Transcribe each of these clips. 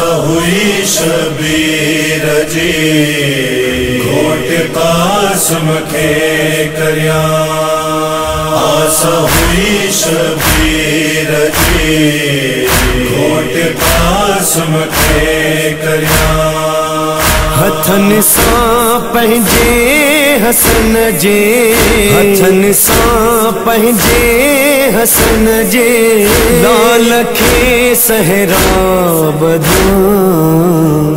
ہوئی شبیر جی۔ گھوٹ قاسم کے کریا آسا ہوئی شبیر جی۔ گھوٹ قاسم کے کریا ہتھن سا پہنجے حسن جے ہتھن سا پہنجے حسن جے لال کے صحرا بدھا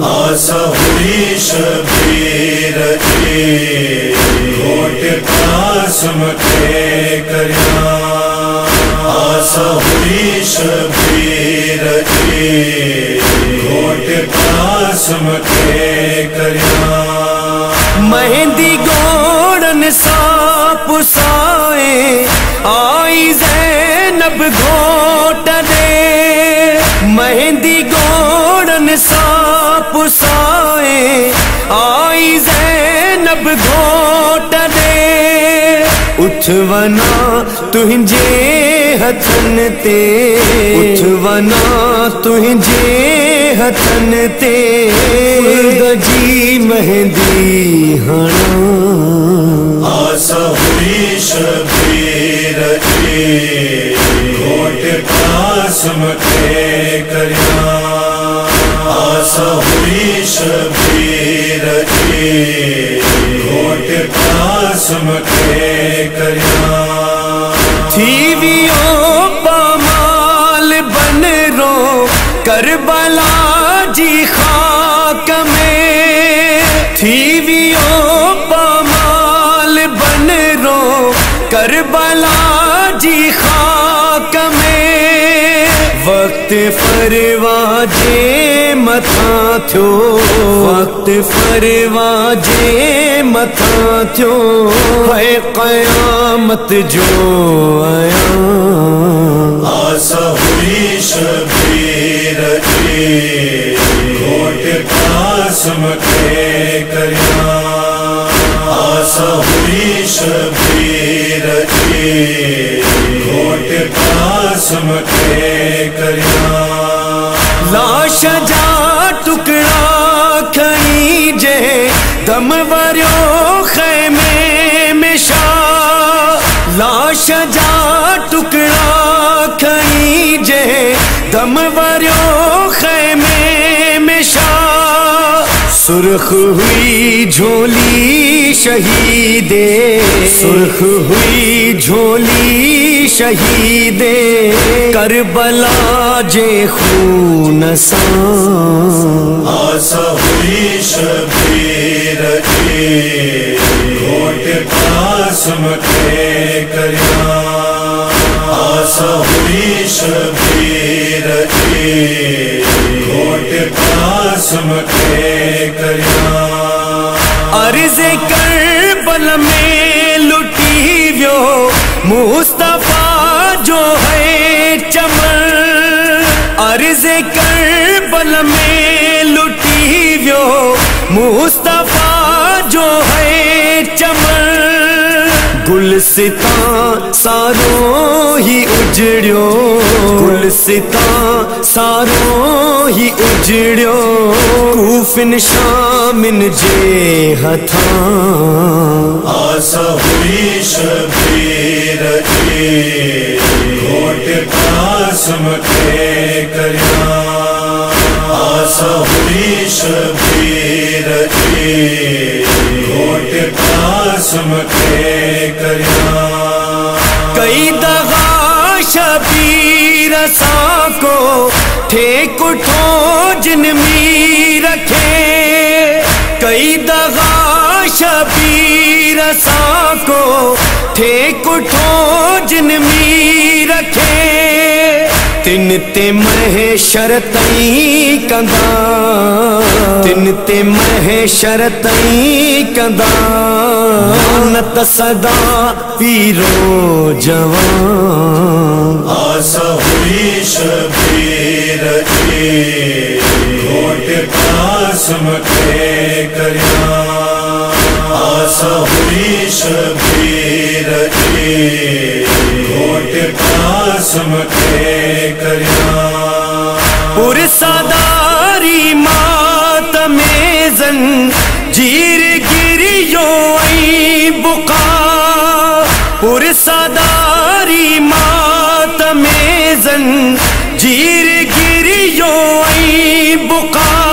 آسا ہوئی شبیر جی گھوٹ قاسم کے کریا آسا ہوئی شبیر جی گھوٹ قاسم کے کریا مہندی گوڑن ساپ پسائے آئی زینب گھوٹ دے۔ مہندی گوڑن سا پسائے آئی زینب گھوٹ دے اٹھونا تجھے ہتھن تے اٹھونا تجھے ہتھن تے جی مہندی ہاں آسا ہوئی شبیر جی گھوٹ قاسم کے کریا آسا ہوئی شبیر جی کے کریا پامال بن رو، کربلا جی خاک میں۔ تھیویوں پامال بن رو، کربلا وقت فروا جے متھا تھو، وقت فروا جے متھا تھو۔ ہے قیامت جو آیا۔ آسا ہوئی شبیر جی گھوٹ قاسم کے کریا۔ آسا ہوئی شبیر جی کے کریا لاش جا ٹکڑا کھئی جے دم وریو خیمے میں شاہ۔ لاش جا ٹکڑا کھئی جے دم وریو خیمے میں شاہ۔ سرخ ہوئی جھولی شہیدے، سرخ ہوئی جھولی شہیدے کربلا جے خون سان آسا ہوئی شبیر گھوٹ کے کریا آسا ہوئی شبیر گھوٹ کے کریا عرض کربل میں لٹی ویو مصطفیٰ عرض کربل میں لٹی ویو مصطفیٰ جو ہے چمن گلستان ساروں ہی اجڑیو گلستان ساروں ہی اجڑیو کوفن شامن جے ہتھاں۔ آسا ہوئی شبیر جی گھوٹ قاسم کے ہوئی شبیر گھوٹ قاسم کے کریا کئی دغا شبیر سا کو ٹھیک اٹھو جن می رکھے کئی دغا شبیر سا کو ٹھیک اٹھو جن می رکھے تن تے مہ شرطئی کندا تن تے مہ شرطئی کندا نت صدا پیرو جوان آسا ہوئی شبیر جی گھوٹ قاسم کے کریا آسا ہوئی شبیر جی گھوٹ قاسم کے کریا پور سادار مات میں زن جیر گریو ای بقا پور سداری مات میں زن جیر گریو ای بقا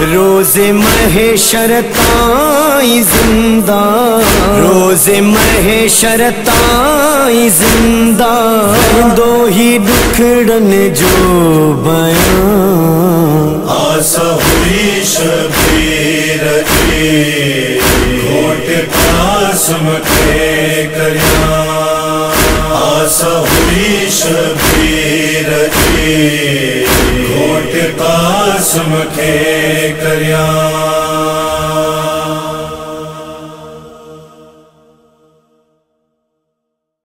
روز مہ شرطائی زندہ روز مہ شرطائی زندہ دو ہی دکھڑن جو بیان آسا ہوئی شبیر کی، گھوٹ قاسم کے کریا آسا شبیر کے گھوٹ قاسم کے کریا